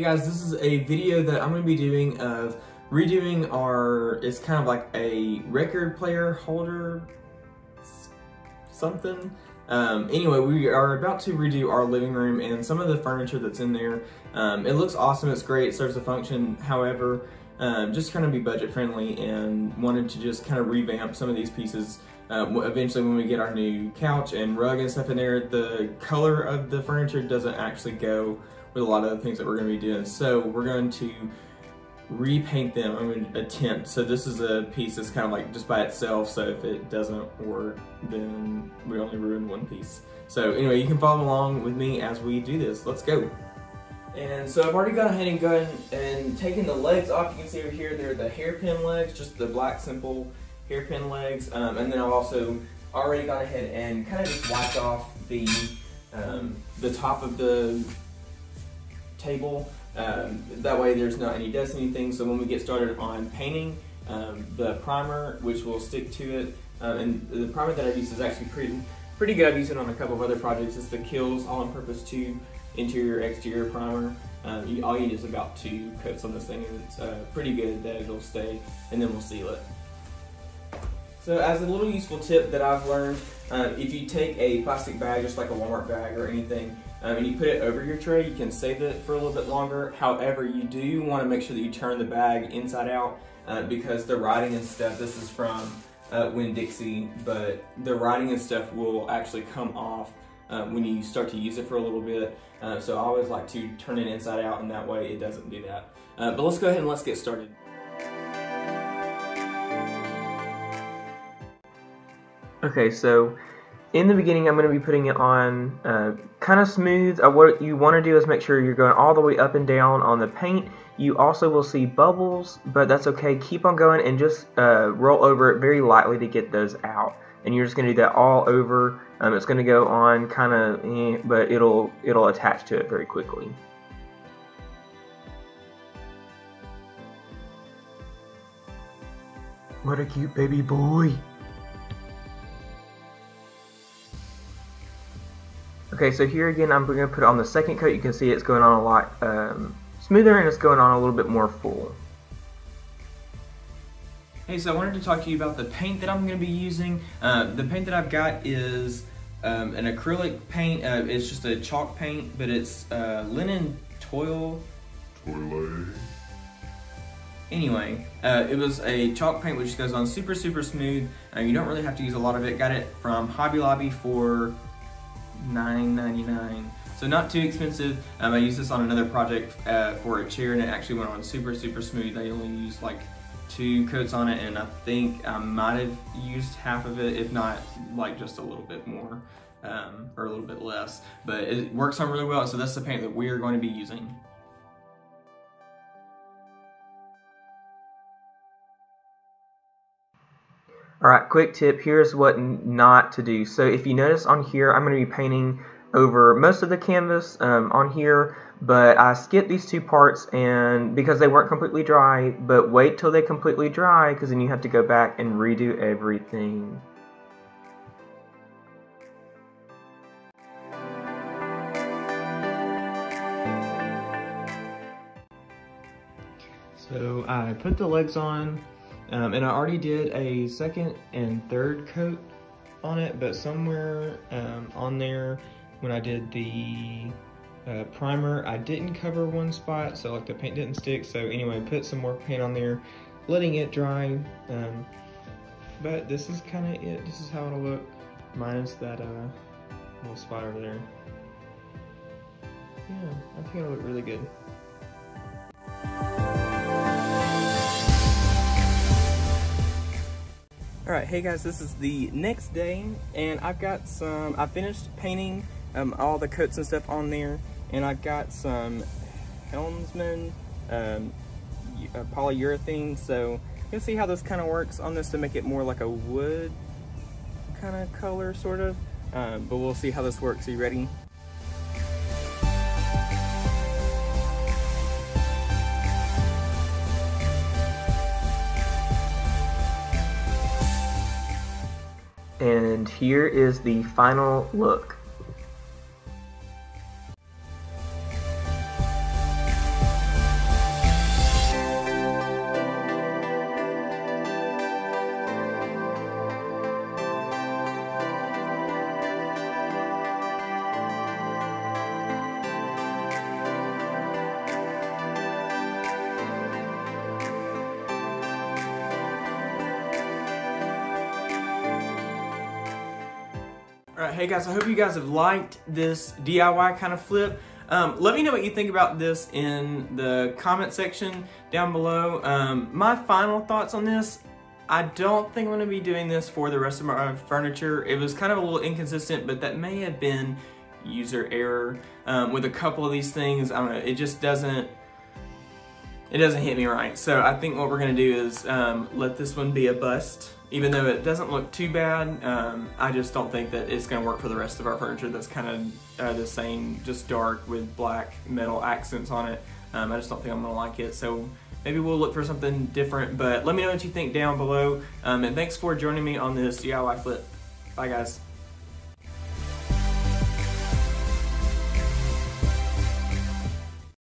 Hey guys, this is a video that I'm going to be doing of redoing our, it's kind of like a record player holder something. Um, anyway, we are about to redo our living room and some of the furniture that's in there. Um, it looks awesome, it's great, it serves a function. However, um, just kind of be budget friendly and wanted to just kind of revamp some of these pieces. Uh, eventually when we get our new couch and rug and stuff in there, the color of the furniture doesn't actually go with a lot of the things that we're going to be doing. So we're going to repaint them. I'm to attempt. So this is a piece that's kind of like just by itself. So if it doesn't work, then we only ruined one piece. So anyway, you can follow along with me as we do this. Let's go. And so I've already gone ahead and gone and taken the legs off. You can see over here, they're the hairpin legs, just the black simple hairpin legs. Um, and then I've also already gone ahead and kind of just wiped off the um, the top of the table. Um, that way there's not any dust anything. So when we get started on painting, um, the primer, which will stick to it, um, and the primer that I've used is actually pretty pretty good. I've used it on a couple of other projects. It's the Kilz All-in-Purpose 2 Interior Exterior Primer. Um, you, all you need is about two coats on this thing and it's uh, pretty good that it'll stay and then we'll seal it. So as a little useful tip that I've learned, uh, if you take a plastic bag, just like a Walmart bag or anything, um, and you put it over your tray, you can save it for a little bit longer. However, you do want to make sure that you turn the bag inside out uh, because the writing and stuff, this is from uh, Winn-Dixie, but the writing and stuff will actually come off um, when you start to use it for a little bit. Uh, so I always like to turn it inside out and that way it doesn't do that. Uh, but let's go ahead and let's get started. Okay, so in the beginning, I'm going to be putting it on uh, kind of smooth. Uh, what you want to do is make sure you're going all the way up and down on the paint. You also will see bubbles, but that's okay. Keep on going and just uh, roll over it very lightly to get those out. And you're just going to do that all over. Um, it's going to go on kind of, eh, but it'll it'll attach to it very quickly. What a cute baby boy. Okay, so here again, I'm going to put on the second coat. You can see it's going on a lot um, smoother and it's going on a little bit more full. Hey, so I wanted to talk to you about the paint that I'm going to be using. Uh, the paint that I've got is um, an acrylic paint. Uh, it's just a chalk paint, but it's uh, linen toil. Toilet. Anyway, uh, it was a chalk paint which goes on super, super smooth. Uh, you don't really have to use a lot of it. Got it from Hobby Lobby for $9.99. So not too expensive. Um, I used this on another project uh, for a chair and it actually went on super, super smooth. I only used like two coats on it and I think I might have used half of it, if not like just a little bit more um, or a little bit less. But it works on really well, so that's the paint that we are going to be using. Alright, quick tip, here's what not to do. So if you notice on here, I'm going to be painting over most of the canvas um, on here, but I skipped these two parts and because they weren't completely dry, but wait till they completely dry because then you have to go back and redo everything. So I put the legs on, um, and I already did a second and third coat on it, but somewhere um, on there when I did the uh, primer, I didn't cover one spot, so like the paint didn't stick. So anyway, put some more paint on there, letting it dry. Um, but this is kind of it. This is how it'll look, minus that uh, little spot over there. Yeah, I think it'll look really good. Alright, hey guys, this is the next day, and I've got some, I finished painting um, all the coats and stuff on there, and I've got some Helmsman um, uh, polyurethane, so you'll see how this kind of works on this to make it more like a wood kind of color, sort of, um, but we'll see how this works. Are you ready? And here is the final look. All right, hey guys, I hope you guys have liked this DIY kind of flip. Um, let me know what you think about this in the comment section down below. Um, my final thoughts on this, I don't think I'm gonna be doing this for the rest of my furniture. It was kind of a little inconsistent, but that may have been user error. Um, with a couple of these things, I don't know, it just doesn't, it doesn't hit me right. So I think what we're gonna do is um, let this one be a bust even though it doesn't look too bad, um, I just don't think that it's gonna work for the rest of our furniture that's kind of uh, the same, just dark with black metal accents on it. Um, I just don't think I'm gonna like it. So maybe we'll look for something different, but let me know what you think down below. Um, and thanks for joining me on this DIY flip. Bye guys.